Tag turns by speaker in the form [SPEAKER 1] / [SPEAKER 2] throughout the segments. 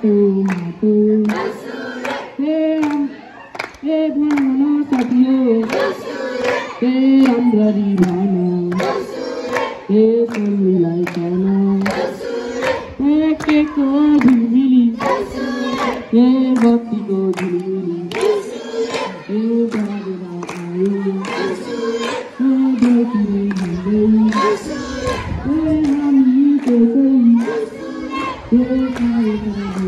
[SPEAKER 1] tu ma tu Te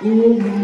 [SPEAKER 1] Amen.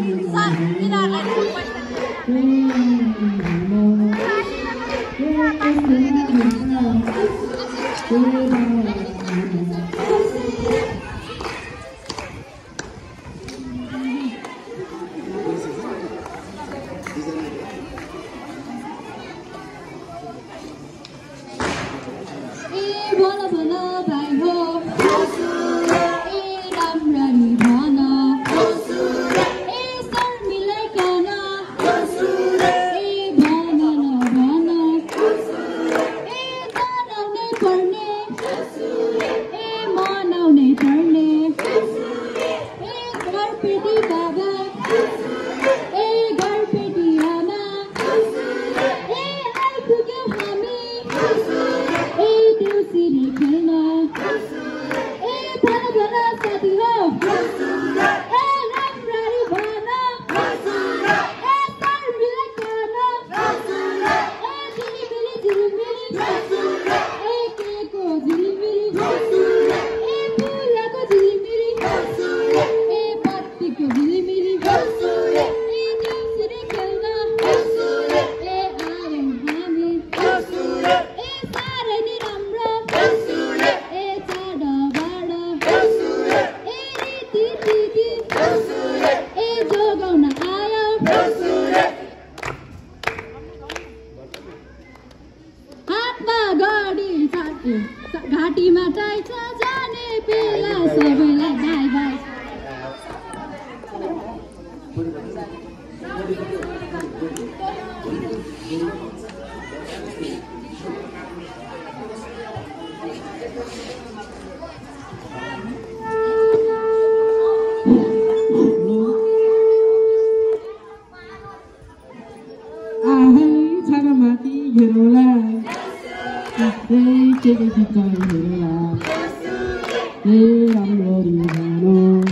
[SPEAKER 1] 네, 암머리 하노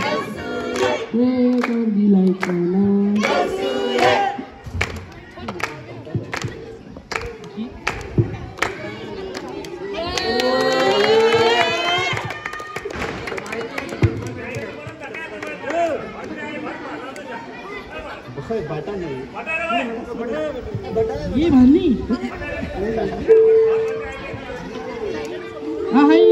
[SPEAKER 1] 네, ये
[SPEAKER 2] भानी हाँ हाँ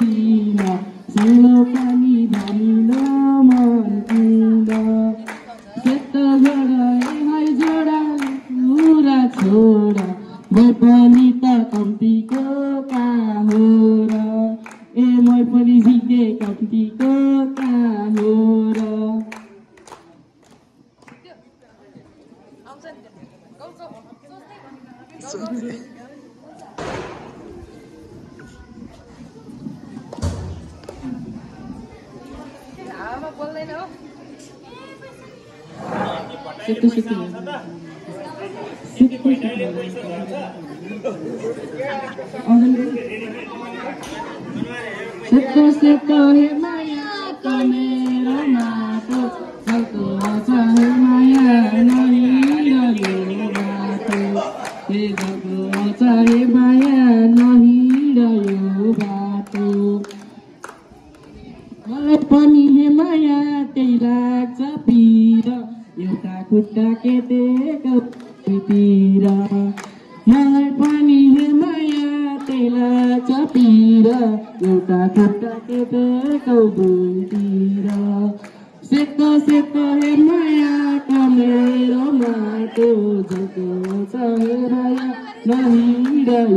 [SPEAKER 1] दिन सानो पानी धामिन मन किन सेतो जोडा पुरा छोडा मै पनि त कम्तीको का हो र ए मै पनि झिके कम्तीको का हो र सेतो सेतो सेतो सेतो सेतो हे माया त मेरो माटो सेतो छ हे माया नहिँड्यो बाटो हे जगो छ हे माया दुईतिर सेतो सेतो हे माया माटो माया
[SPEAKER 3] विधानमा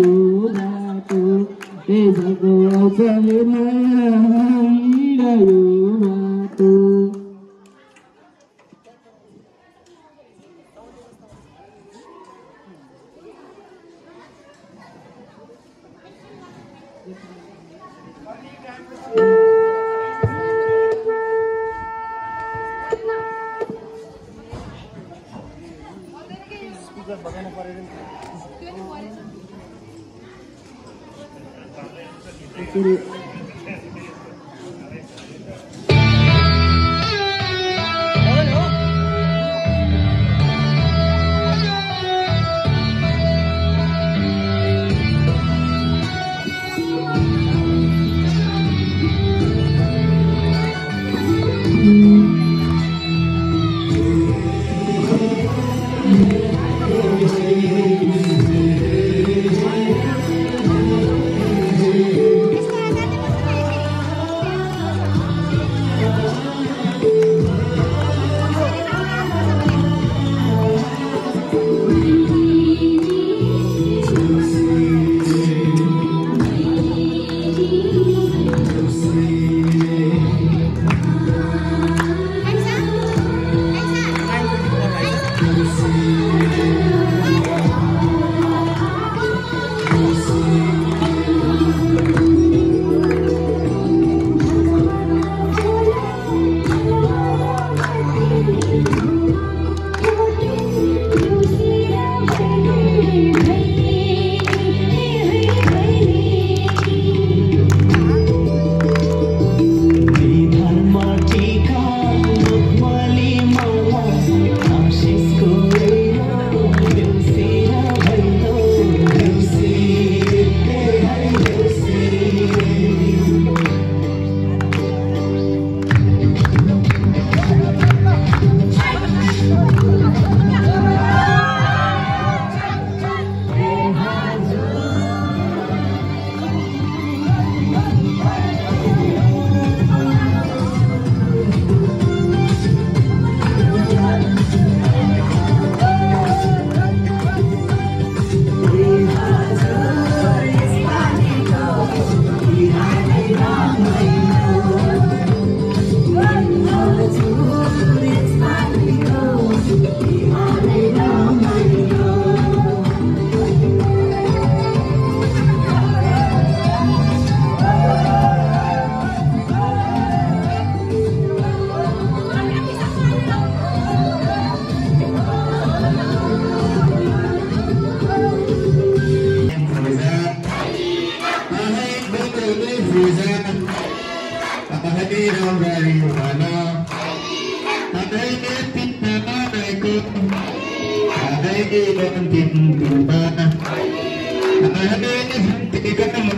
[SPEAKER 3] टीका I'm?